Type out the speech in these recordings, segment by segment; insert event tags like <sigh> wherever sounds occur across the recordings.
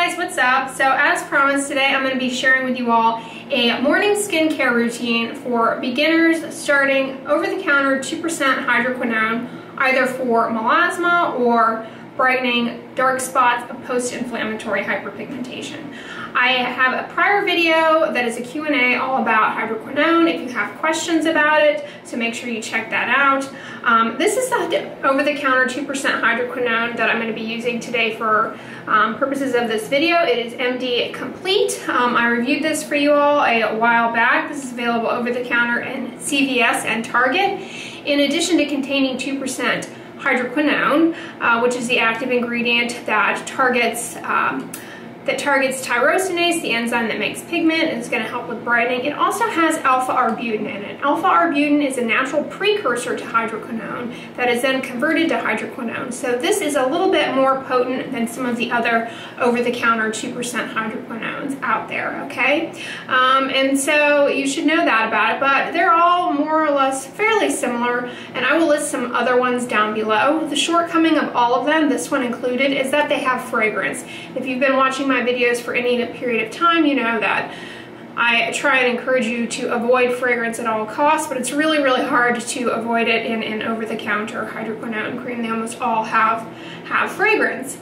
guys, what's up? So as promised today I'm going to be sharing with you all a morning skincare routine for beginners starting over-the-counter 2% hydroquinone either for melasma or brightening dark spots of post-inflammatory hyperpigmentation. I have a prior video that is a Q&A all about hydroquinone if you have questions about it, so make sure you check that out. Um, this is the over-the-counter 2% hydroquinone that I'm going to be using today for um, purposes of this video. It is MD Complete. Um, I reviewed this for you all a while back. This is available over-the-counter in CVS and Target. In addition to containing 2% hydroquinone, uh, which is the active ingredient that targets um, that targets tyrosinase, the enzyme that makes pigment, and is going to help with brightening. It also has alpha-arbutin in it. Alpha-arbutin is a natural precursor to hydroquinone that is then converted to hydroquinone. So this is a little bit more potent than some of the other over-the-counter 2% hydroquinones out there, okay? Um, and so you should know that about it, but they're all more or less fairly similar, and I will list some other ones down below. The shortcoming of all of them, this one included, is that they have fragrance. If you've been watching my videos for any period of time, you know that I try and encourage you to avoid fragrance at all costs, but it's really, really hard to avoid it in an over-the-counter hydroquinone cream. They almost all have, have fragrance.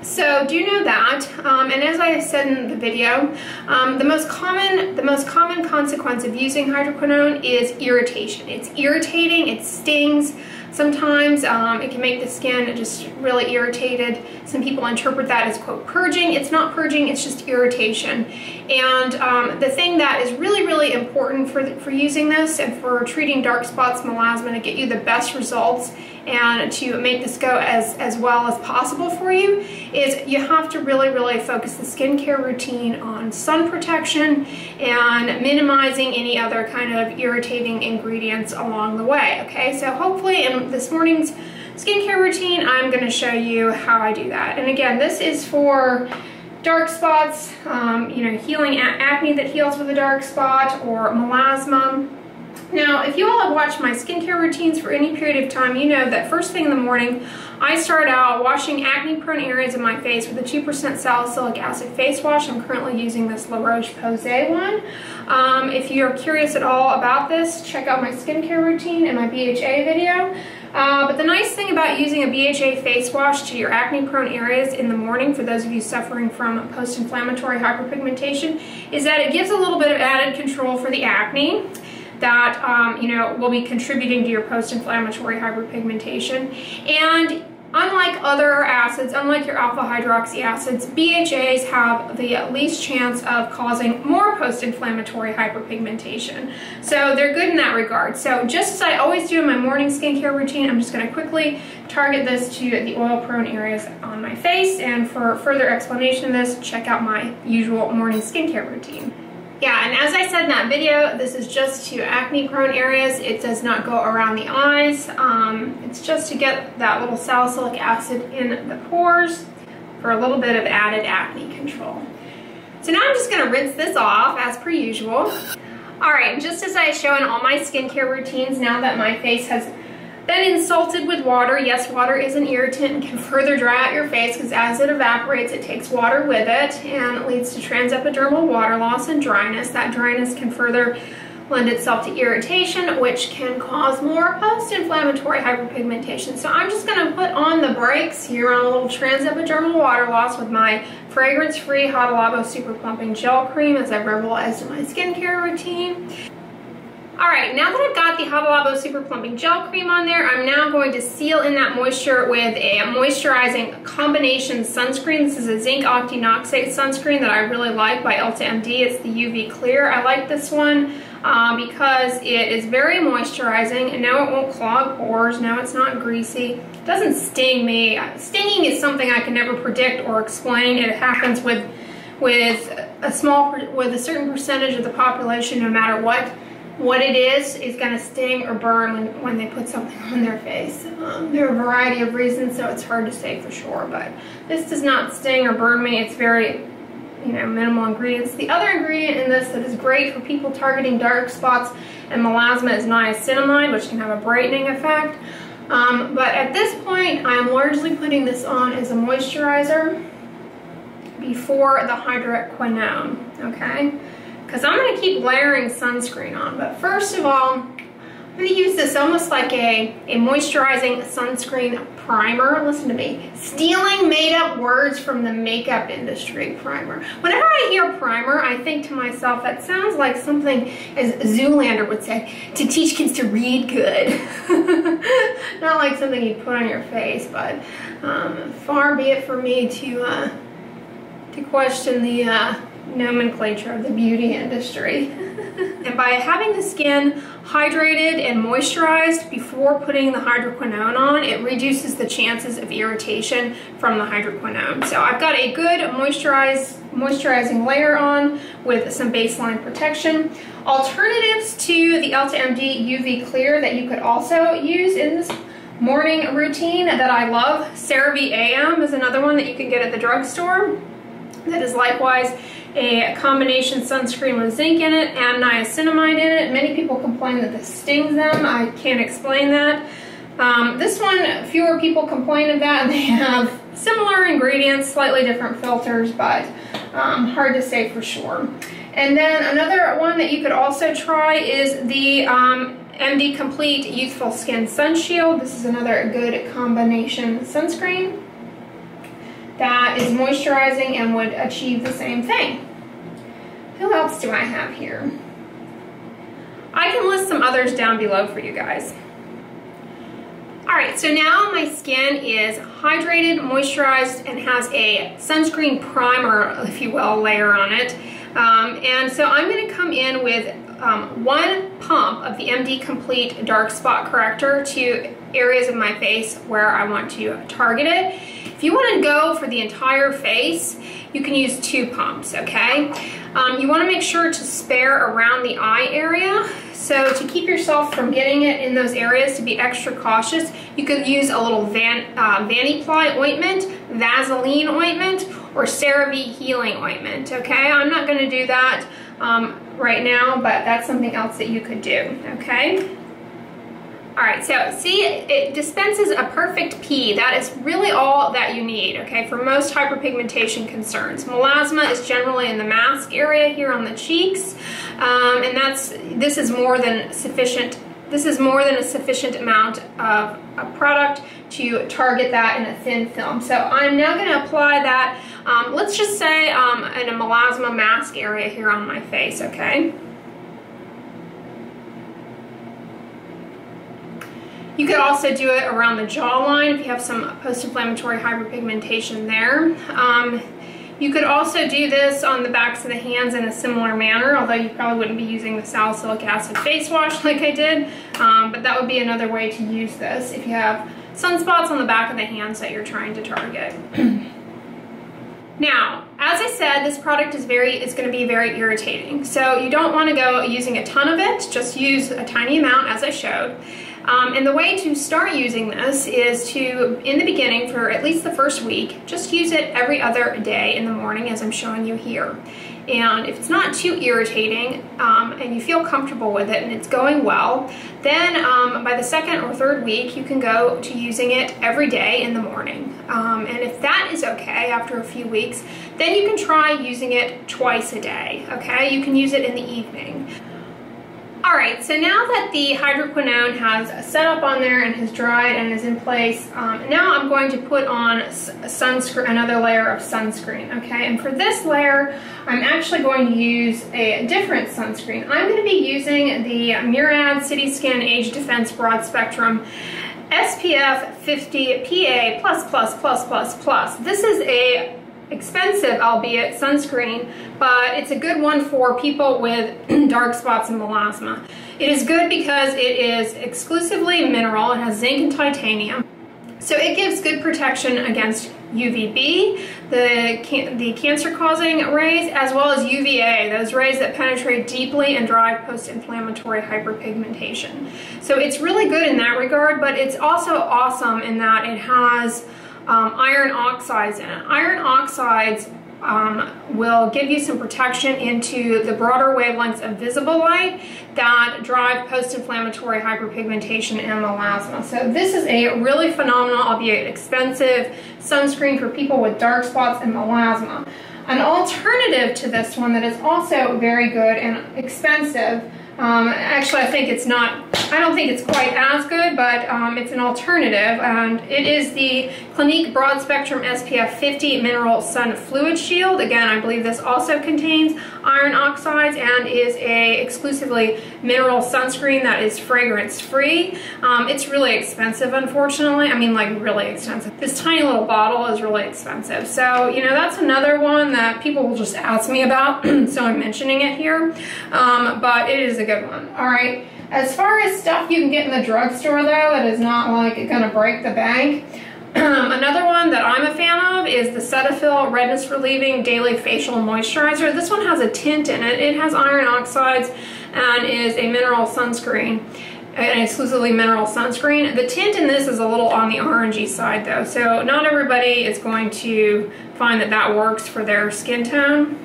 So do know that, um, and as I said in the video, um, the most common the most common consequence of using hydroquinone is irritation. It's irritating, it stings, Sometimes um, it can make the skin just really irritated. Some people interpret that as, quote, purging. It's not purging, it's just irritation. And um, the thing that is really, really important for, for using this and for treating dark spots melasma to get you the best results and to make this go as, as well as possible for you is you have to really, really focus the skincare routine on sun protection and minimizing any other kind of irritating ingredients along the way, okay? So hopefully in this morning's skincare routine, I'm gonna show you how I do that. And again, this is for dark spots, um, you know, healing acne that heals with a dark spot or melasma, now, if you all have watched my skincare routines for any period of time, you know that first thing in the morning, I start out washing acne-prone areas of my face with a 2% salicylic acid face wash. I'm currently using this La Roche-Posay one. Um, if you're curious at all about this, check out my skincare routine and my BHA video. Uh, but the nice thing about using a BHA face wash to your acne-prone areas in the morning, for those of you suffering from post-inflammatory hyperpigmentation, is that it gives a little bit of added control for the acne that um, you know will be contributing to your post-inflammatory hyperpigmentation. And unlike other acids, unlike your alpha hydroxy acids, BHAs have the least chance of causing more post-inflammatory hyperpigmentation. So they're good in that regard. So just as I always do in my morning skincare routine, I'm just going to quickly target this to the oil-prone areas on my face. And for further explanation of this, check out my usual morning skincare routine. Yeah, and as I said in that video, this is just to acne prone areas. It does not go around the eyes. Um, it's just to get that little salicylic acid in the pores for a little bit of added acne control. So now I'm just gonna rinse this off as per usual. All right, just as I show in all my skincare routines, now that my face has then insulted with water. Yes, water is an irritant and can further dry out your face because as it evaporates, it takes water with it and leads to transepidermal water loss and dryness. That dryness can further lend itself to irritation, which can cause more post-inflammatory hyperpigmentation. So I'm just gonna put on the brakes here on a little transepidermal water loss with my fragrance-free Hada Labo Super Plumping Gel Cream as I verbalize my skincare routine. All right, now that I've got the Hada Labo Super Plumping Gel Cream on there, I'm now going to seal in that moisture with a moisturizing combination sunscreen. This is a zinc octinoxate sunscreen that I really like by EltaMD. It's the UV Clear. I like this one uh, because it is very moisturizing and now it won't clog pores. now it's not greasy. It doesn't sting me. Stinging is something I can never predict or explain. It happens with with a small, with a certain percentage of the population no matter what what it is is going to sting or burn when, when they put something on their face. Um, there are a variety of reasons, so it's hard to say for sure, but this does not sting or burn me. It's very, you know, minimal ingredients. The other ingredient in this that is great for people targeting dark spots and melasma is niacinamide, which can have a brightening effect. Um, but at this point, I'm largely putting this on as a moisturizer. before the hydroquinone, okay? Because I'm going to keep layering sunscreen on, but first of all, I'm going to use this almost like a, a moisturizing sunscreen primer. Listen to me. Stealing made up words from the makeup industry, primer. Whenever I hear primer, I think to myself, that sounds like something, as Zoolander would say, to teach kids to read good. <laughs> Not like something you put on your face, but um, far be it for me to, uh, to question the uh, nomenclature of the beauty industry. and by having the skin hydrated and moisturized before putting the hydroquinone on, it reduces the chances of irritation from the hydroquinone. So I've got a good moisturized, moisturizing layer on with some baseline protection. Alternatives to the Elta MD UV Clear that you could also use in this morning routine that I love, CeraVe AM is another one that you can get at the drugstore that is likewise a combination sunscreen with zinc in it and niacinamide in it. Many people complain that this stings them. I can't explain that. Um, this one, fewer people complain of that <laughs> they have similar ingredients, slightly different filters, but um, hard to say for sure. And then another one that you could also try is the um, MD Complete Youthful Skin Sun Shield. This is another good combination sunscreen that is moisturizing and would achieve the same thing. Who else do I have here? I can list some others down below for you guys. All right, so now my skin is hydrated, moisturized, and has a sunscreen primer, if you will, layer on it. Um, and so I'm gonna come in with um, one pump of the MD Complete Dark Spot Corrector to areas of my face where I want to target it. If you want to go for the entire face, you can use two pumps, okay? Um, you want to make sure to spare around the eye area. So to keep yourself from getting it in those areas, to be extra cautious, you could use a little Van, uh, Vani-Ply ointment, Vaseline ointment, or CeraVe healing ointment, okay? I'm not going to do that um, right now, but that's something else that you could do, okay? All right, so see, it dispenses a perfect pea. That is really all that you need, okay, for most hyperpigmentation concerns. Melasma is generally in the mask area here on the cheeks, um, and that's this is more than sufficient. This is more than a sufficient amount of a product to target that in a thin film. So I'm now going to apply that, um, let's just say um, in a melasma mask area here on my face, okay? You could also do it around the jawline if you have some post-inflammatory hyperpigmentation there. Um, you could also do this on the backs of the hands in a similar manner, although you probably wouldn't be using the salicylic acid face wash <laughs> like I did, um, but that would be another way to use this if you have sunspots on the back of the hands that you're trying to target. <clears throat> now, as I said, this product is very is going to be very irritating. So you don't want to go using a ton of it, just use a tiny amount as I showed. Um, and the way to start using this is to, in the beginning, for at least the first week, just use it every other day in the morning as I'm showing you here. And if it's not too irritating um, and you feel comfortable with it and it's going well, then um, by the second or third week, you can go to using it every day in the morning. Um, and if that is okay after a few weeks, then you can try using it twice a day, okay? You can use it in the evening. All right, so now that the hydroquinone has set up on there and has dried and is in place, um, now I'm going to put on sunscreen, another layer of sunscreen, okay? And for this layer, I'm actually going to use a different sunscreen. I'm gonna be using the Murad City Skin Age Defense Broad Spectrum SPF 50 PA++++++. This is a expensive, albeit, sunscreen, but it's a good one for people with <clears throat> dark spots and melasma. It is good because it is exclusively mineral, it has zinc and titanium, so it gives good protection against UVB, the, can the cancer-causing rays, as well as UVA, those rays that penetrate deeply and drive post-inflammatory hyperpigmentation. So it's really good in that regard, but it's also awesome in that it has um, iron oxides in it. Iron oxides um, will give you some protection into the broader wavelengths of visible light that drive post-inflammatory hyperpigmentation and melasma. So this is a really phenomenal, albeit expensive, sunscreen for people with dark spots and melasma. An alternative to this one that is also very good and expensive um, actually, I think it's not, I don't think it's quite as good, but um, it's an alternative. And it is the Clinique Broad Spectrum SPF 50 Mineral Sun Fluid Shield. Again, I believe this also contains iron oxides and is a exclusively mineral sunscreen that is fragrance free. Um, it's really expensive, unfortunately. I mean, like really expensive. This tiny little bottle is really expensive. So, you know, that's another one that people will just ask me about. <clears throat> so I'm mentioning it here. Um, but it is a good one. All right. As far as stuff you can get in the drugstore though, that is not like gonna break the bank. <clears throat> Another one that I'm a fan of is the Cetaphil Redness Relieving Daily Facial Moisturizer. This one has a tint in it. It has iron oxides and is a mineral sunscreen an exclusively mineral sunscreen. The tint in this is a little on the orangey side though, so not everybody is going to find that that works for their skin tone.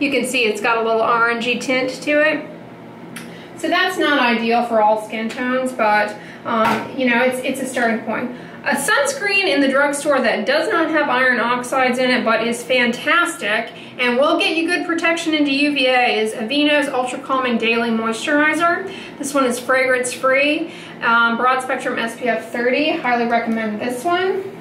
You can see it's got a little orangey tint to it. So that's not ideal for all skin tones, but um, you know, it's, it's a starting point. A sunscreen in the drugstore that does not have iron oxides in it, but is fantastic and will get you good protection into UVA is Aveeno's Ultra Calming Daily Moisturizer. This one is fragrance free, um, broad spectrum SPF 30. Highly recommend this one.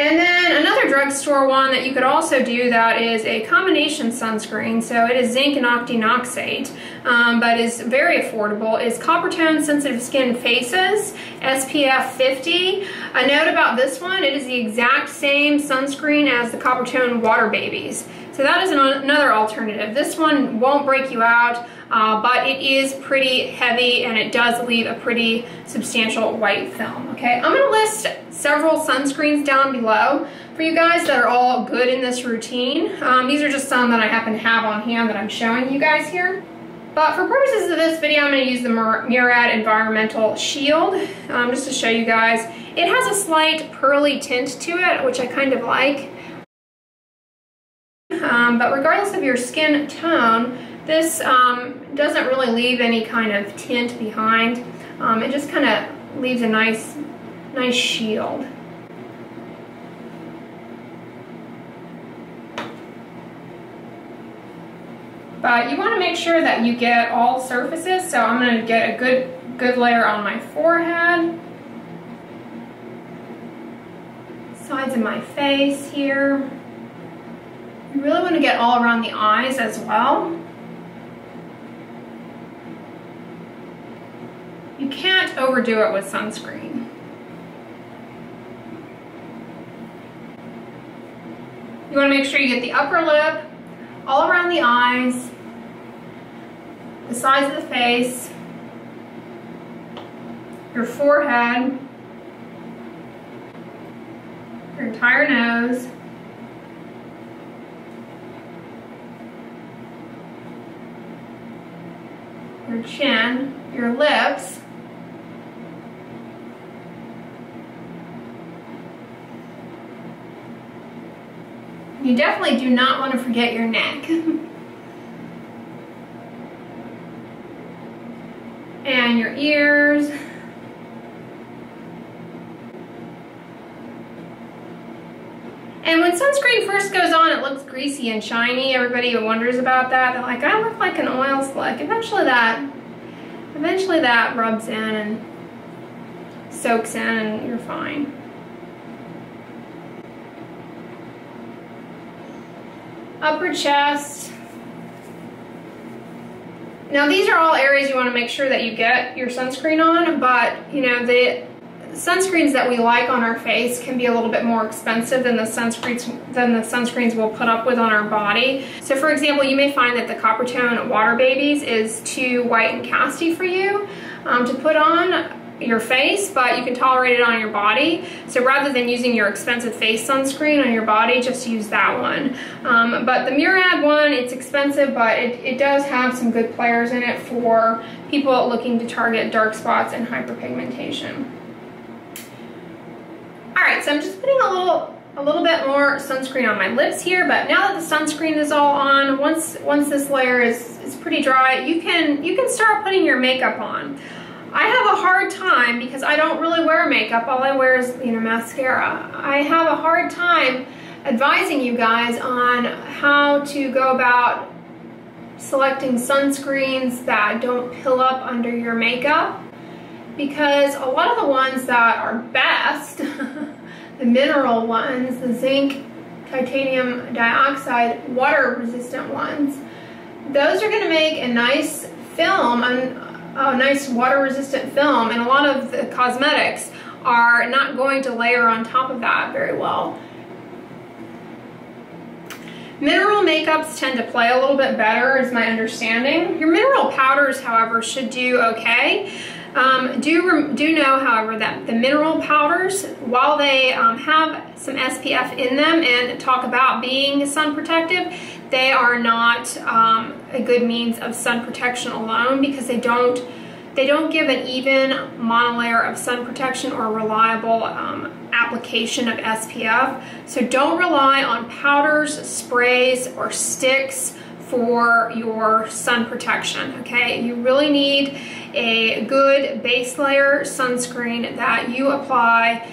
And then another drugstore one that you could also do that is a combination sunscreen. So it is zinc and octinoxate, um, but is very affordable, is Coppertone Sensitive Skin Faces SPF 50. A note about this one, it is the exact same sunscreen as the Coppertone Water Babies. So that is an, another alternative. This one won't break you out, uh, but it is pretty heavy and it does leave a pretty substantial white film, okay? I'm gonna list several sunscreens down below for you guys that are all good in this routine. Um, these are just some that I happen to have on hand that I'm showing you guys here. But for purposes of this video, I'm going to use the Murad Environmental Shield um, just to show you guys. It has a slight pearly tint to it, which I kind of like. Um, but regardless of your skin tone, this um, doesn't really leave any kind of tint behind. Um, it just kind of leaves a nice, nice shield. But you want to make sure that you get all surfaces, so I'm going to get a good, good layer on my forehead, sides of my face here. You really want to get all around the eyes as well. Can't overdo it with sunscreen. You want to make sure you get the upper lip, all around the eyes, the sides of the face, your forehead, your entire nose, your chin, your lips, You definitely do not want to forget your neck. <laughs> and your ears. And when sunscreen first goes on, it looks greasy and shiny. Everybody wonders about that. They're like, I look like an oil slick. Eventually that, eventually that rubs in and soaks in and you're fine. Upper chest. Now these are all areas you want to make sure that you get your sunscreen on, but you know, the sunscreens that we like on our face can be a little bit more expensive than the sunscreens than the sunscreens we'll put up with on our body. So for example, you may find that the Coppertone Water Babies is too white and casty for you um, to put on your face, but you can tolerate it on your body. So rather than using your expensive face sunscreen on your body, just use that one. Um, but the Murad one, it's expensive, but it, it does have some good players in it for people looking to target dark spots and hyperpigmentation. All right, so I'm just putting a little a little bit more sunscreen on my lips here, but now that the sunscreen is all on, once once this layer is, is pretty dry, you can you can start putting your makeup on. I have a hard time because I don't really wear makeup. All I wear is, you know, mascara. I have a hard time advising you guys on how to go about selecting sunscreens that don't pill up under your makeup because a lot of the ones that are best, <laughs> the mineral ones, the zinc, titanium dioxide, water resistant ones, those are going to make a nice film, a nice water resistant film, and a lot of the cosmetics are not going to layer on top of that very well. Mineral makeups tend to play a little bit better is my understanding. Your mineral powders, however, should do okay. Um, do, do know, however, that the mineral powders, while they um, have some SPF in them and talk about being sun protective, they are not um, a good means of sun protection alone because they don't they don't give an even monolayer of sun protection or reliable um, application of SPF. So don't rely on powders, sprays, or sticks for your sun protection, okay? You really need a good base layer sunscreen that you apply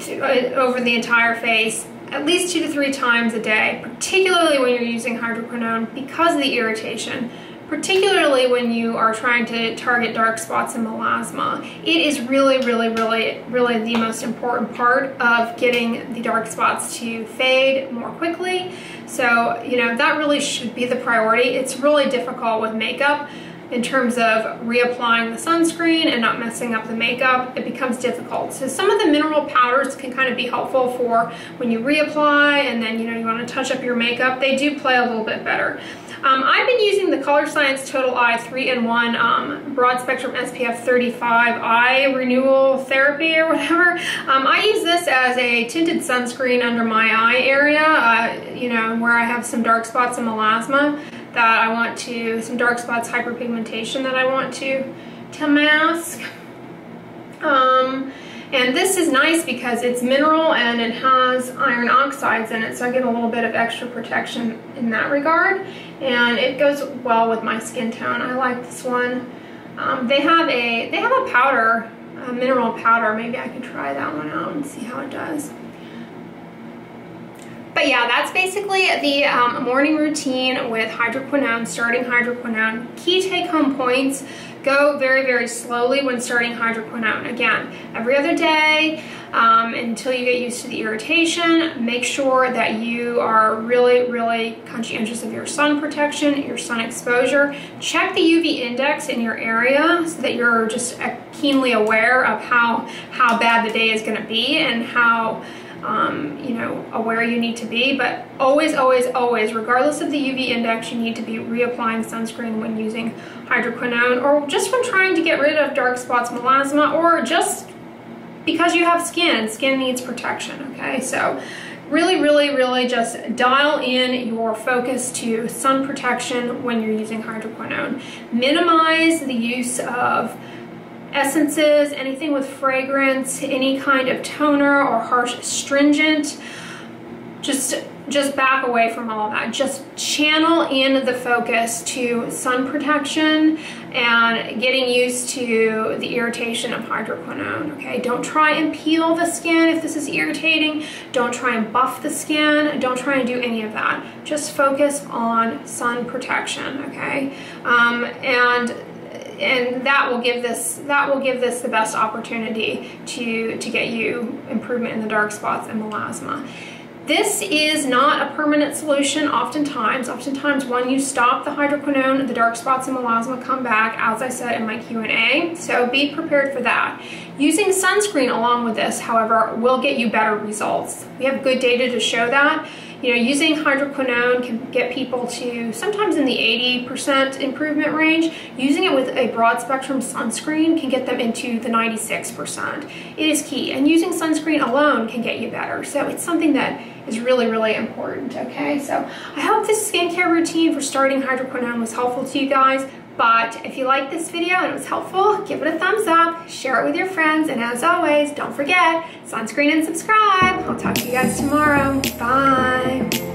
to, uh, over the entire face at least two to three times a day, particularly when you're using hydroquinone because of the irritation particularly when you are trying to target dark spots and melasma. It is really, really, really, really the most important part of getting the dark spots to fade more quickly. So, you know, that really should be the priority. It's really difficult with makeup in terms of reapplying the sunscreen and not messing up the makeup, it becomes difficult. So some of the mineral powders can kind of be helpful for when you reapply and then you know you want to touch up your makeup. They do play a little bit better. Um, I've been using the Colorescience Total Eye 3-in-1 um, Broad Spectrum SPF 35 Eye Renewal Therapy or <laughs> whatever. Um, I use this as a tinted sunscreen under my eye area, uh, you know, where I have some dark spots and melasma that I want to, some dark spots, hyperpigmentation that I want to, to mask. Um, and this is nice because it's mineral and it has iron oxides in it, so I get a little bit of extra protection in that regard. And it goes well with my skin tone. I like this one. Um, they have a they have a powder, a mineral powder. Maybe I could try that one out and see how it does. But yeah, that's basically the um, morning routine with hydroquinone, starting hydroquinone. Key take home points Go very, very slowly when starting hydroquinone. Again, every other day um, until you get used to the irritation. Make sure that you are really, really conscientious of your sun protection, your sun exposure. Check the UV index in your area so that you're just uh, keenly aware of how, how bad the day is gonna be and how um, you know, aware you need to be, but always, always, always, regardless of the UV index, you need to be reapplying sunscreen when using hydroquinone or just when trying to get rid of dark spots, melasma, or just because you have skin. Skin needs protection, okay? So really, really, really just dial in your focus to sun protection when you're using hydroquinone. Minimize the use of essences, anything with fragrance, any kind of toner or harsh astringent, just just back away from all of that. Just channel in the focus to sun protection and getting used to the irritation of hydroquinone, okay? Don't try and peel the skin if this is irritating. Don't try and buff the skin. Don't try and do any of that. Just focus on sun protection, okay? Um, and and that will give this that will give this the best opportunity to to get you improvement in the dark spots and melasma. This is not a permanent solution oftentimes. Oftentimes when you stop the hydroquinone, the dark spots and melasma come back, as I said in my Q&A, so be prepared for that. Using sunscreen along with this, however, will get you better results. We have good data to show that. You know, using hydroquinone can get people to sometimes in the 80% improvement range. Using it with a broad spectrum sunscreen can get them into the 96%. It is key. And using sunscreen alone can get you better. So it's something that is really, really important, okay? So I hope this skincare routine for starting hydroquinone was helpful to you guys. But if you liked this video and it was helpful, give it a thumbs up, share it with your friends, and as always, don't forget, sunscreen and subscribe. I'll talk to you guys tomorrow. Bye.